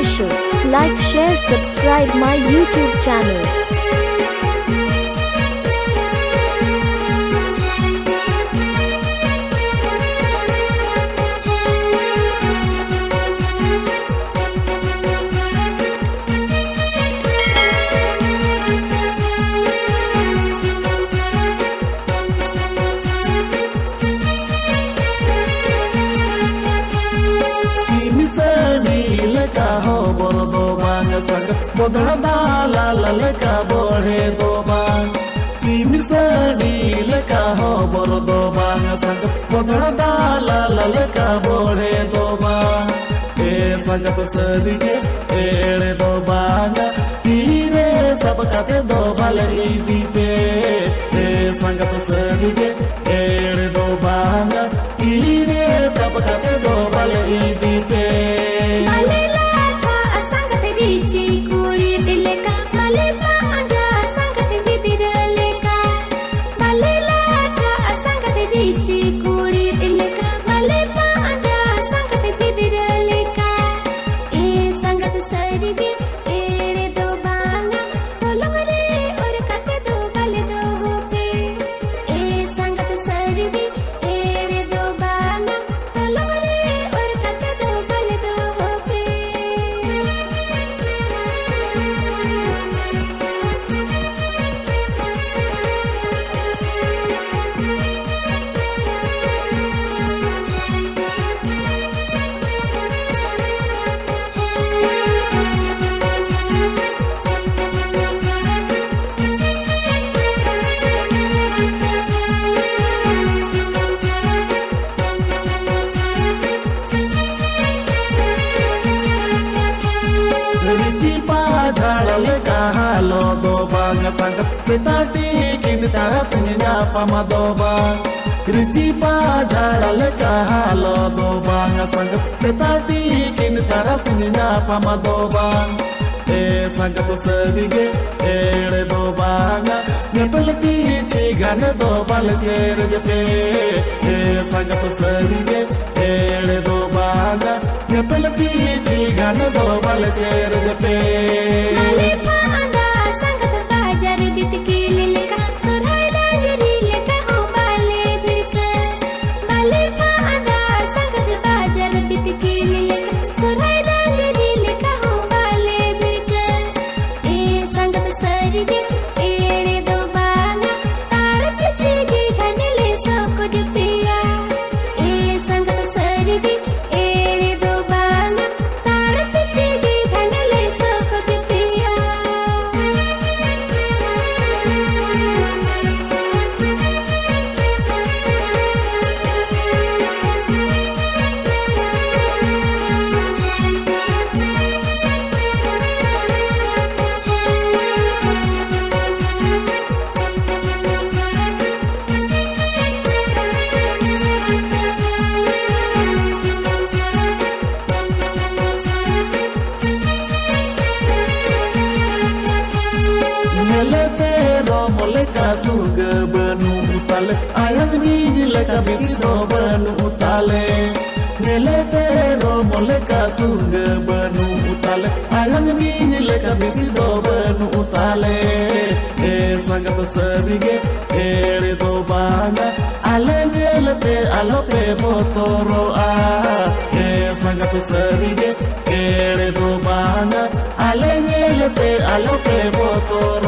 official. Like, share, subscribe my YouTube channel. ಸಂಗ ಮೊದಲದಾಲ ಲಲಕ ಬೋಳೆ ದೋ ಬಾಂಗ ಸಿಮಿಸಡಿಲಕ ಹೋಬರದೋ ಬಾಂಗ ಸಂಗ ಮೊದಲದಾಲ ಲಲಕ ಬೋಳೆ ದೋ ಬಾಂಗ ಏ ಸಂಗತ ಸರಿಗೆ ಏಳೆದೋ ಬಾಂಗ ತೀರೆ ಸಬ ಕತೆ ದೋ ಬಲ ಈ ದೀಪೆ ಏ ಸಂಗತ ಸರಿಗೆ ಏಳೆದೋ ಬಾಂಗ sangat दो बांग सांग सीताटी किन तारा सिंजा पमा दो बांग रिची पाझाळल का हालो दो बांग सांग सीताटी किन तारा सिंजा पमा दो बांग ए संगत सविगे एड़े दो बांग नेपल पीछे गन दो बल चेर जपे ए Nelete romole kasuga banu utale ayang ni leka bisido banu utale Nelete romole kasuga banu utale ayang ni leka bisido banu utale E sangat sabige ere do banga ale nelete alope motoro a E sangat sabige ere do banga ale nelete alope motoro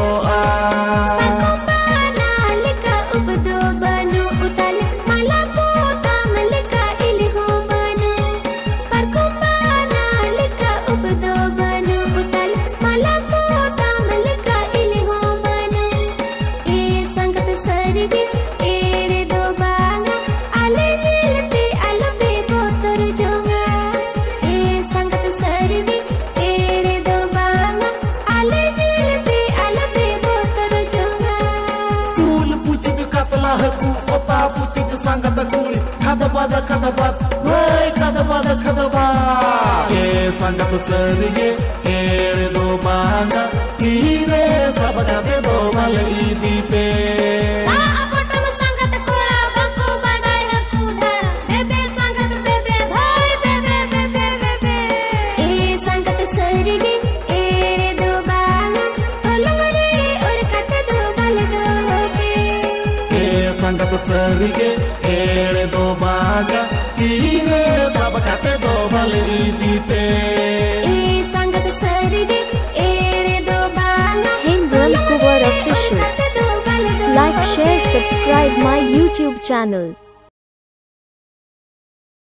ಸಂಗತ ಕೂಡಿ ಕದಬದ ಕದಬದ ನೋಯ್ ಕದಬದ ಕದಬಾಗೆ ಸಂಗತ ಸರಿಗೆ ಹೇಳಿದೋ ಮಾಂಗ ತೀರೇ ಸಬಗದೆ ದೋ ಮಲಗಿ ದೀಪೇ ಸಂಗತ ಸರಿಗೆ ಹೇಳದೋ ಭಾಗ ತೀರೆ ಸಬ ಕತೆ ದೋ ಬಲವಿ ದೀಟೆ ಸಂಗತ ಸರಿಗೆ ಹೇಳದೋ ಭಾಗ ಹಿಂದಲ್ Kuvar official like share subscribe my YouTube channel